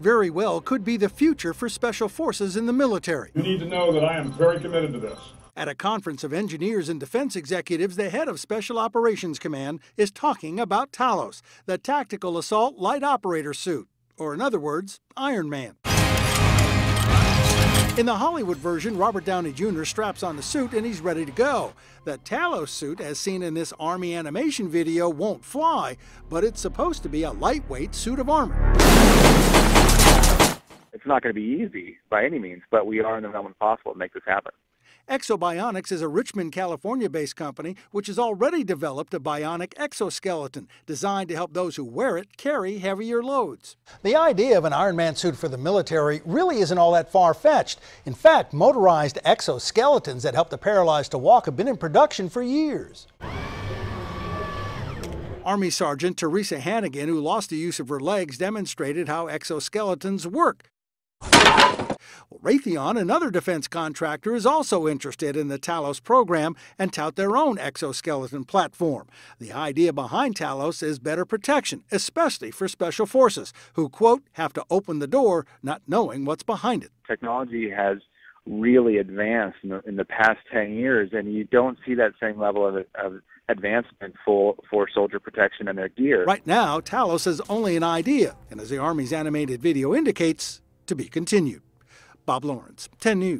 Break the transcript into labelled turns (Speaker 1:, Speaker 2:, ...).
Speaker 1: very well could be the future for special forces in the military.
Speaker 2: You need to know that I am very committed to this.
Speaker 1: At a conference of engineers and defense executives, the head of Special Operations Command is talking about Talos, the tactical assault light operator suit, or in other words, Iron Man. In the Hollywood version, Robert Downey Jr. straps on the suit and he's ready to go. The Talos suit, as seen in this Army animation video, won't fly, but it's supposed to be a lightweight suit of armor.
Speaker 3: It's not going to be easy by any means, but we are in the realm of possible to make this happen.
Speaker 1: Ekso Bionics is a Richmond, California based company which has already developed a bionic exoskeleton designed to help those who wear it carry heavier loads. The idea of an Iron Man suit for the military really isn't all that far fetched. In fact, motorized exoskeletons that help the paralyzed to walk have been in production for years. Army Sergeant Teresa Hannigan, who lost the use of her legs, demonstrated how exoskeletons work. Well, Raytheon, another defense contractor, is also interested in the Talos program and tout their own exoskeleton platform. The idea behind Talos is better protection, especially for special forces, who, quote, have to open the door not knowing what's behind it.
Speaker 3: Technology has really advanced in the, in the past 10 years, and you don't see that same level of, of advancement for, for soldier protection and their gear.
Speaker 1: Right now, Talos is only an idea, and as the Army's animated video indicates, to be continued. Bob Lawrence, 10 News.